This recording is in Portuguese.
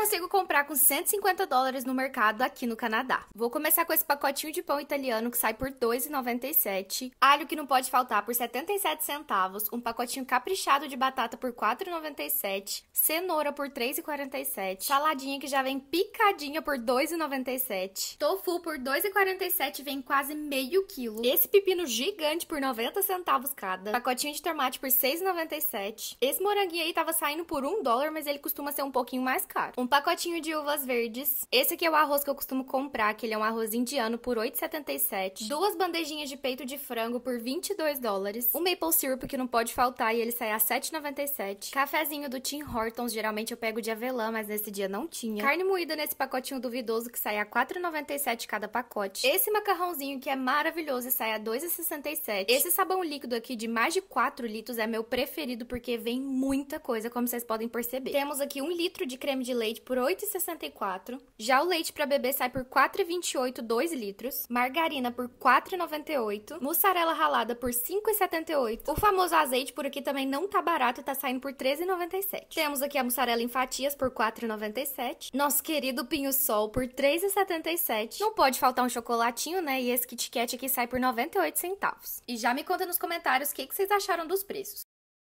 consigo comprar com 150 dólares no mercado aqui no Canadá. Vou começar com esse pacotinho de pão italiano que sai por R$ 2,97. Alho que não pode faltar por 77 centavos. Um pacotinho caprichado de batata por R$ 4,97. Cenoura por R$ 3,47. Saladinha que já vem picadinha por R$ 2,97. Tofu por R$ 2,47 vem quase meio quilo. Esse pepino gigante por 90 centavos cada. Pacotinho de tomate por R$ 6,97. Esse moranguinho aí tava saindo por um dólar, mas ele costuma ser um pouquinho mais caro. Um pacotinho de uvas verdes. Esse aqui é o arroz que eu costumo comprar, que ele é um arroz indiano por 8,77. Duas bandejinhas de peito de frango por 22 dólares. Um maple syrup que não pode faltar e ele sai a 7,97. Cafezinho do Tim Hortons, geralmente eu pego de avelã, mas nesse dia não tinha. Carne moída nesse pacotinho duvidoso que sai a 4,97 cada pacote. Esse macarrãozinho que é maravilhoso e sai a 2,67. Esse sabão líquido aqui de mais de 4 litros é meu preferido porque vem muita coisa, como vocês podem perceber. Temos aqui um litro de creme de leite por 8,64. Já o leite para bebê sai por 4,28, 2 litros. Margarina por 4,98. Mussarela ralada por 5,78. O famoso azeite por aqui também não tá barato, tá saindo por 13,97. Temos aqui a mussarela em fatias por 4,97. Nosso querido pinho-sol por 3,77. Não pode faltar um chocolatinho, né? E esse Kit Kat aqui sai por 98 centavos. E já me conta nos comentários o que, que vocês acharam dos preços.